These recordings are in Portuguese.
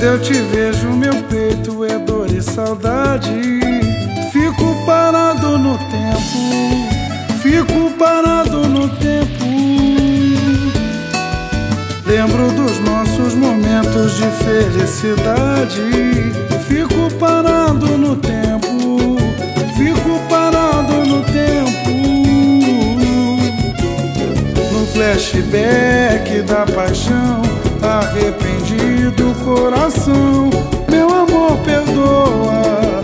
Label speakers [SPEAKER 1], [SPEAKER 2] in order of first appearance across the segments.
[SPEAKER 1] Quando eu te vejo, meu peito é dor e saudade. Fico parado no tempo, fico parado no tempo. Lembro dos nossos momentos de felicidade. Fico parado no tempo, fico parado no tempo. No flashback da paixão, arrependido coração. Meu amor, perdoa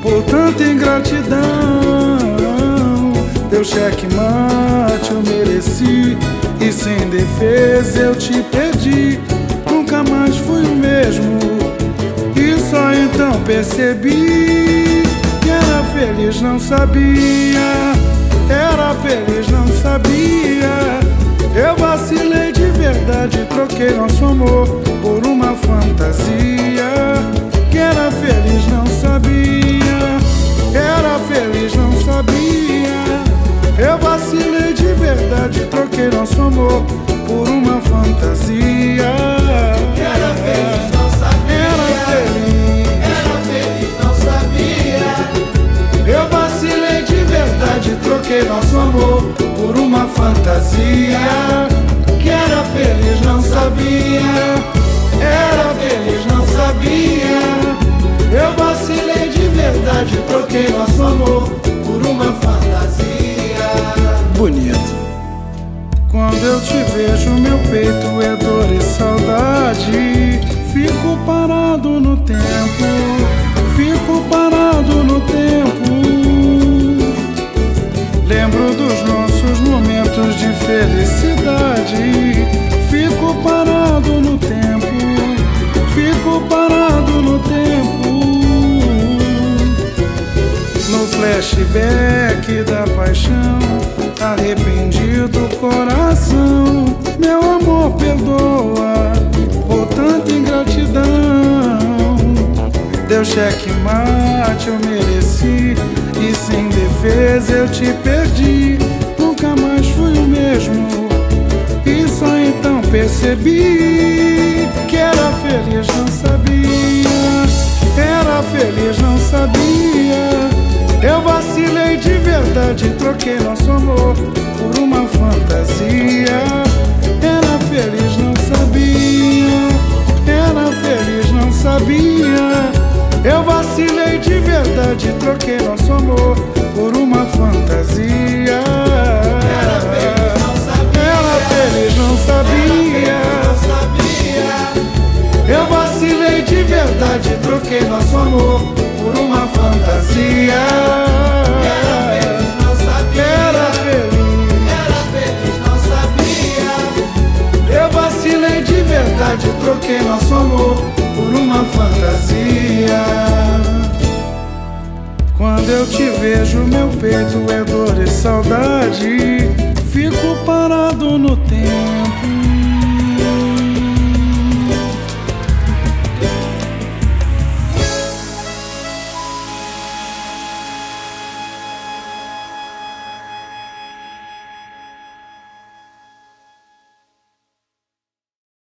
[SPEAKER 1] por tanta ingratidão. Deu checkmate, eu mereci. E sem defesa eu te perdi. Nunca mais fui o mesmo. E só então percebi que era feliz, não sabia. Era feliz, não sabia. Troquei nosso amor por uma fantasia. Que era feliz, não sabia. Era feliz, não sabia. Eu vacilei de verdade, troquei nosso amor por uma fantasia.
[SPEAKER 2] Era feliz, não sabia.
[SPEAKER 1] Era feliz,
[SPEAKER 2] não sabia.
[SPEAKER 1] Eu vacilei de verdade, troquei nosso amor por uma fantasia. Sabia. Era feliz, não sabia. Eu vacilei de verdade, troquei nosso amor por uma fantasia. Bonito. Quando eu te vejo, meu peito é dor e saudade. Fico parado no tempo, flashback da paixão, arrependido coração. Meu amor, perdoa por tanta ingratidão. Deu checkmate, eu mereci. E sem defesa eu te perdi. Nunca mais fui o mesmo. E só então percebi que era feliz, troquei nosso amor por uma fantasia. Era feliz, não sabia. Era feliz, não sabia. Eu vacilei de verdade, troquei nosso amor por uma fantasia.
[SPEAKER 2] Era feliz, não sabia.
[SPEAKER 1] Era feliz. Não sabia. Eu vacilei de verdade, troquei nosso amor por uma fantasia. Troquei nosso amor por uma fantasia. Quando eu te vejo, meu peito é dor e saudade. Fico parado no tempo.